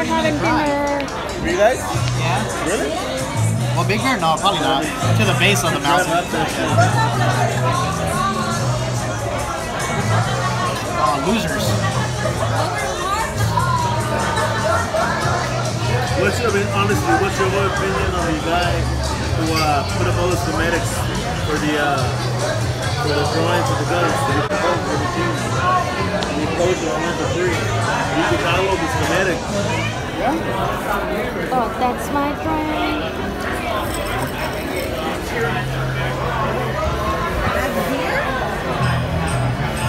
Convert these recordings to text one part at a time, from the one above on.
We're having dinner. You guys? Yeah. Really? Well, Big Bear? No, probably not. To the base of the mountain. Oh, losers. What's your, I mean, honestly, what's your opinion on the guy who uh, put up all the schematics for the uh, for the drawings of the guns it online for free. You can download the schematic. Oh, that's my drawing. That's beer?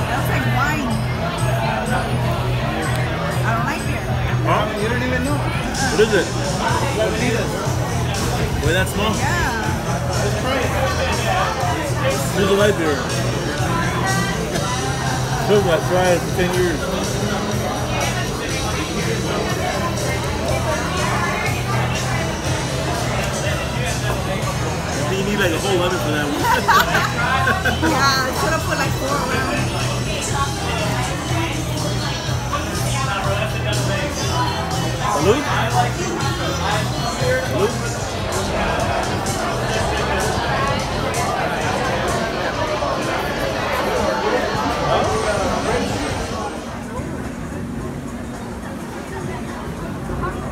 That's like wine. I don't like beer. Huh? You don't even know. What is it? Wait, that small? Yeah. Here's a light beer. Took that tried it for 10 years. You need like a whole lemon for that one. Yeah, I should have put like four around. Salute? Salute?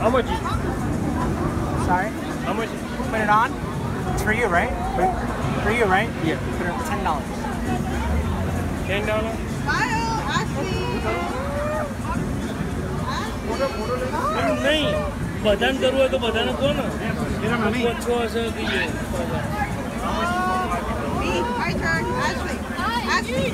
How much? Sorry? How much? Put it on? It's for you, right? For you, right? Yeah. Put it ten dollars. Ten dollars. Smile, Ashley. નહીં બધાને કરવું હોય તો બધાને કહો ને ઓછો હશે કે એ. Me, my turn. Ashley. Ashley.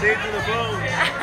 Hi. Exchange the phone.